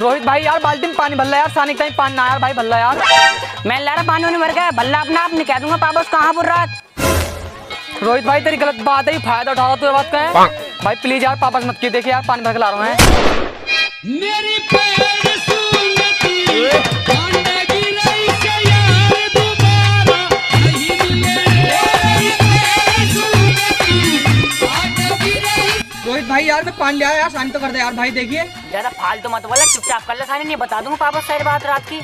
रोहित भाई यार बाल्टी में पानी भल्ला यार सानिक टाइम पानी ना यार भाई भल्ला यार। मैं ला रहा पानी होने मर गया भल्ला अपना आप निकाल दूँगा पापा उस कहाँ बोल रहा है? रोहित भाई तेरी गलत बात है फ़ायदा उठा रहा तू बात का है भाई प्लीज़ यार पापा से मत की देखिए यार पानी भर के ला रहा हूँ यार मैं पानी लिया यार शांत तो कर दे यार भाई देखिए। ज़्यादा फालतू मत बोला चुपचाप कर ले सारी नहीं बता दूँगा पापा सारी बात रात की।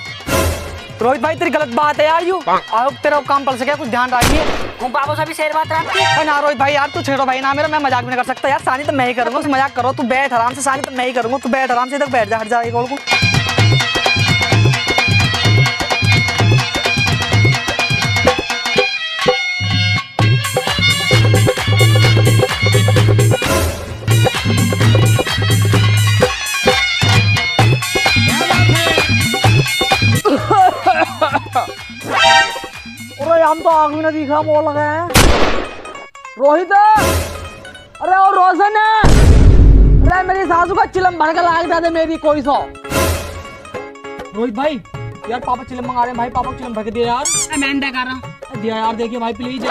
रोहित भाई तेरी गलत बात है यार यू। आओ तेरा काम पड़ सके कुछ ध्यान रखिए। हूँ पापा से भी सही बात रात की। ना रोहित भाई यार तू छेड़ो भाई ना मेरा मैं मज़ाक भी नहीं कर सकता यार सानी तो मैं ही करूँगा मज़ाक करो तू बैठ आराम से सानी तो मैं ही करूँगा तू बैठ आराम से इधर बैठ जा हट जा एक और को। हम तो आग में ना दिखा मोल लगा है। रोहित अरे और रोशन है। अरे मेरी सासू का चिलम भर के लाग दे मेरी कोई सौ। रोहित भाई यार पापा चिलम मंगा रहे हैं भाई पापा चिलम भर के दिया यार। मैं इंतज़ार कर रहा दिया यार देखिए भाई प्लीज़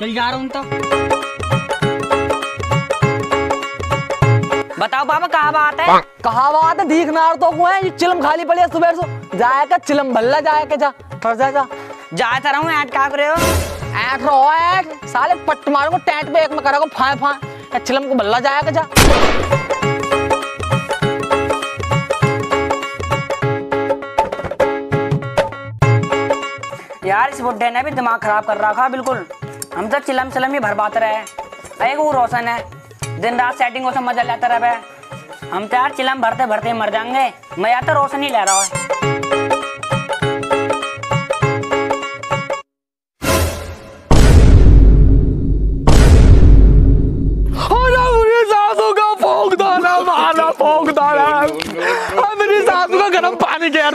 चल जा रहा हूँ तो बताओ पापा कहाँ बात है? कहा बात है? दीख नार तो को है चिलम खाली पड़ी है सुबह से। जाएगा चिलम भल्ला जाएगा जा कर जा जा। जा तो रहा हूँ ऐट क्या करे हो? ऐट रो ऐट साले पट्ट मारो, टैंट पे एक में करेगा फाए फाए चिलम को भल्ला जाएगा जा। यार, इस बुड्ढे ने भी दिमाग खराब कर रखा, बिल्कुल। हम तो चिलम चिलम ही भरबाते रहे एक वो रोशन है। दिन रात सेटिंग को मज़ा लेता रहे हम तो यार चिलम भरते भरते मर जाएँगे। मैं यार तो रोशन ही ले रहा है।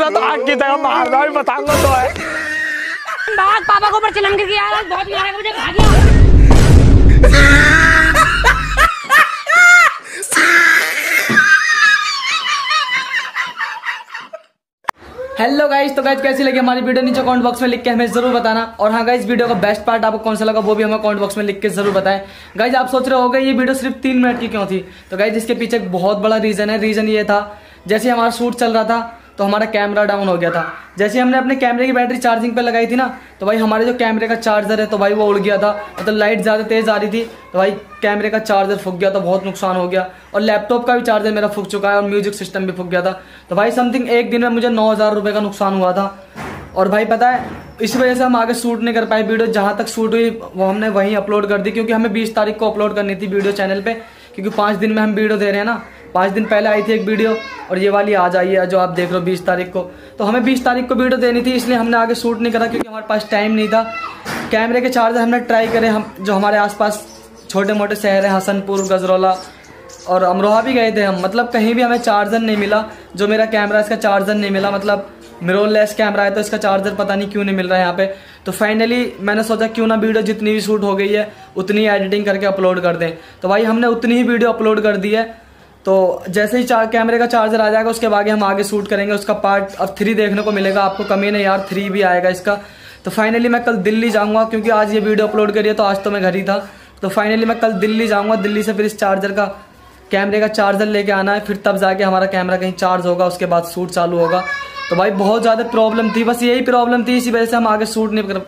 रहा था आग की तरह मारना भी बताऊँगा तो है। पापा को ऊपर चिलम गिर गया बहुत ग्यारह बजे भाग गया हेलो गाइस तो गाइस कैसी लगी हमारी वीडियो नीचे कमेंट बॉक्स में लिख के हमें ज़रूर बताना। और हाँ गाइस वीडियो का बेस्ट पार्ट आपको कौन सा लगा वो भी हमें कमेंट बॉक्स में लिख के ज़रूर बताएँ। गाइस आप सोच रहे होगे ये वीडियो सिर्फ़ तीन मिनट की क्यों थी? तो गाइस इसके पीछे एक बहुत बड़ा रीजन है। रीजन ये था जैसे हमारा शूट चल रहा था तो हमारा कैमरा डाउन हो गया था। जैसे हमने अपने कैमरे की बैटरी चार्जिंग पे लगाई थी ना तो भाई हमारे जो कैमरे का चार्जर है तो भाई वो उड़ गया था। मतलब तो लाइट ज़्यादा तेज़ आ रही थी तो भाई कैमरे का चार्जर फूक गया तो बहुत नुकसान हो गया। और लैपटॉप का भी चार्जर मेरा फूक चुका है और म्यूज़िक सिस्टम भी फूक गया था। तो भाई समथिंग एक दिन में मुझे नौ हज़ार का नुकसान हुआ था। और भाई पता है, इसी वजह से हम आगे शूट नहीं कर पाए वीडियो जहाँ तक शूट हुई, वो हमने वहीं अपलोड कर दी, क्योंकि हमें बीस तारीख को अपलोड करनी थी वीडियो चैनल पर क्योंकि पाँच दिन में हम वीडियो दे रहे हैं ना। पाँच दिन पहले आई थी एक वीडियो, और ये वाली आज आई है, जो आप देख रहे हो बीस तारीख को। तो हमें बीस तारीख को वीडियो देनी थी, इसलिए हमने आगे शूट नहीं करा, क्योंकि हमारे पास टाइम नहीं था। कैमरे के चार्जर हमने ट्राई करे, हम, जो हमारे आसपास छोटे मोटे शहर हैं, हसनपुर, गजरौला, और अमरोहा भी गए थे हम। मतलब कहीं भी हमें चार्जर नहीं मिला, जो मेरा कैमरा इसका चार्जर नहीं मिला। मतलब मिररलेस कैमरा है तो इसका चार्जर पता नहीं क्यों नहीं मिल रहा है यहाँ पे। तो फाइनली मैंने सोचा, क्यों ना वीडियो जितनी भी शूट हो गई है, उतनी एडिटिंग करके अपलोड कर दें। तो भाई, हमने उतनी ही वीडियो अपलोड कर दी है तो जैसे ही चार कैमरे का चार्जर आ जाएगा, उसके बाद हम आगे शूट करेंगे, उसका पार्ट अब थ्री देखने को मिलेगा। आपको कमी नहीं, यार थ्री भी आएगा इसका। तो फाइनली मैं कल दिल्ली जाऊँगा, क्योंकि आज ये वीडियो अपलोड करी है तो आज तो मैं घर ही था। तो फाइनली मैं कल दिल्ली जाऊँगा, दिल्ली से फिर इस चार्जर का, कैमरे का चार्जर लेके आना है। फिर तब जाके हमारा कैमरा कहीं चार्ज होगा, उसके बाद शूट चालू होगा। तो भाई, बहुत ज़्यादा प्रॉब्लम थी। बस यही प्रॉब्लम थी, इसी वजह से हम आगे शूट नहीं कर,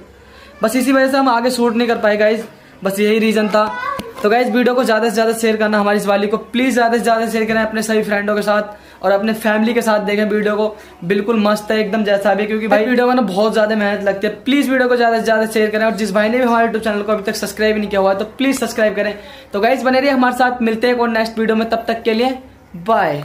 बस इसी वजह से हम आगे शूट नहीं कर पाए गाइज़ बस यही रीज़न था। तो गाइज़ वीडियो को ज़्यादा से ज़्यादा शेयर करना, हमारी इस वाली को प्लीज़ ज़्यादा से ज़्यादा शेयर करें अपने सभी फ्रेंडों के साथ और अपने फैमिली के साथ देखें वीडियो को। बिल्कुल मस्त है, एकदम जैसा भी क्योंकि भाई वीडियो में ना बहुत ज़्यादा मेहनत लगती है। प्लीज़ वीडियो को ज़्यादा से ज़्यादा शेयर करें और जिस भाई ने भी हमारे यूट्यूब चैनल को अभी तक सब्सक्राइब नहीं किया हुआ है तो प्लीज़ सब्सक्राइब करें। तो गाइज़ बने रहिए हमारे साथ, मिलते हैं और नेक्स्ट वीडियो में, तब तक के लिए बाय